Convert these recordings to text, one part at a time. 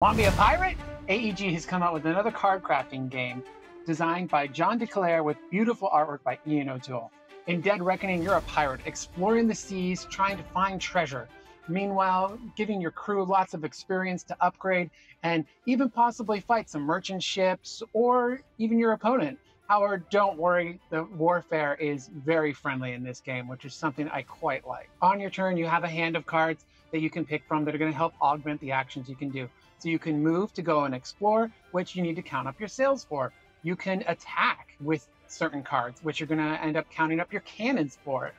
Want to be a pirate? AEG has come out with another card crafting game designed by John D. Clair with beautiful artwork by Ian O'Toole. In Dead Reckoning, you're a pirate exploring the seas, trying to find treasure. Meanwhile, giving your crew lots of experience to upgrade and even possibly fight some merchant ships or even your opponent. However, don't worry, the warfare is very friendly in this game, which is something I quite like. On your turn, you have a hand of cards that you can pick from that are going to help augment the actions you can do. So you can move to go and explore, which you need to count up your sails for. You can attack with certain cards, which you're going to end up counting up your cannons for.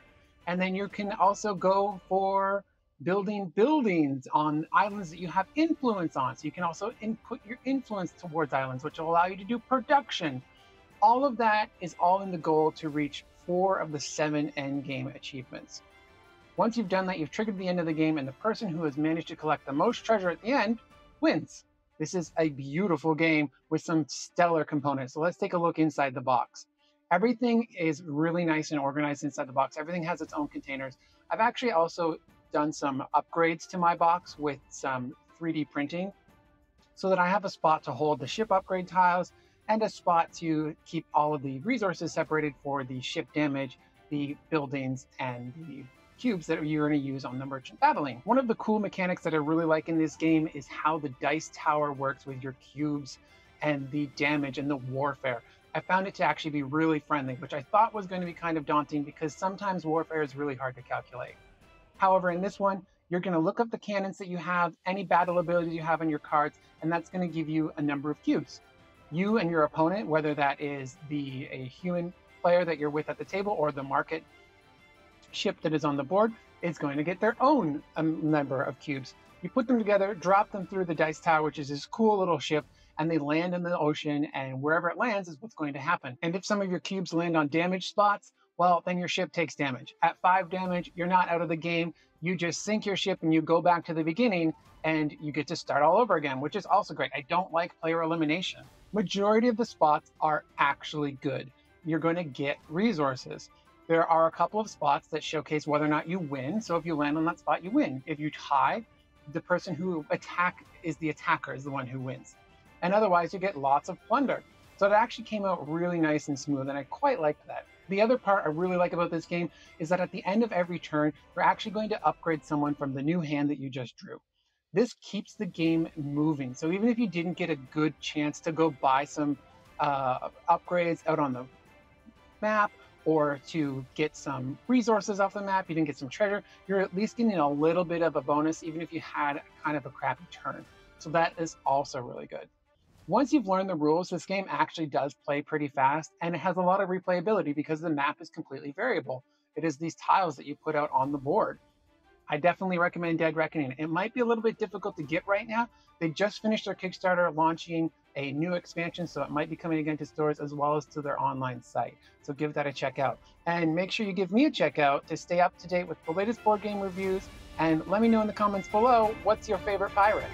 And then you can also go for building buildings on islands that you have influence on. So you can also input your influence towards islands, which will allow you to do production. All of that is all in the goal to reach four of the seven end game achievements. Once you've done that, you've triggered the end of the game, and the person who has managed to collect the most treasure at the end wins. This is a beautiful game with some stellar components. So let's take a look inside the box. Everything is really nice and organized inside the box. Everything has its own containers. I've actually also done some upgrades to my box with some 3D printing so that I have a spot to hold the ship upgrade tiles and a spot to keep all of the resources separated for the ship damage, the buildings, and the cubes that you're going to use on the merchant battling. One of the cool mechanics that I really like in this game is how the dice tower works with your cubes and the damage and the warfare. I found it to actually be really friendly, which I thought was going to be kind of daunting because sometimes warfare is really hard to calculate. However, in this one, you're going to look up the cannons that you have, any battle abilities you have on your cards, and that's going to give you a number of cubes. You and your opponent, whether that is the a human player that you're with at the table or the market ship that is on the board is going to get their own um, number of cubes. You put them together, drop them through the dice tower, which is this cool little ship, and they land in the ocean, and wherever it lands is what's going to happen. And if some of your cubes land on damaged spots, well, then your ship takes damage. At five damage, you're not out of the game. You just sink your ship and you go back to the beginning and you get to start all over again, which is also great. I don't like player elimination. Majority of the spots are actually good. You're going to get resources. There are a couple of spots that showcase whether or not you win. So if you land on that spot, you win. If you tie, the person who attack is the attacker is the one who wins. And otherwise, you get lots of plunder. So it actually came out really nice and smooth, and I quite liked that. The other part I really like about this game is that at the end of every turn, you're actually going to upgrade someone from the new hand that you just drew. This keeps the game moving. So even if you didn't get a good chance to go buy some uh, upgrades out on the map or to get some resources off the map, you didn't get some treasure, you're at least getting a little bit of a bonus, even if you had kind of a crappy turn. So that is also really good. Once you've learned the rules, this game actually does play pretty fast, and it has a lot of replayability because the map is completely variable. It is these tiles that you put out on the board. I definitely recommend Dead Reckoning. It might be a little bit difficult to get right now. They just finished their Kickstarter launching a new expansion, so it might be coming again to stores as well as to their online site. So give that a check out. And make sure you give me a check out to stay up to date with the latest board game reviews. And let me know in the comments below what's your favorite pirate.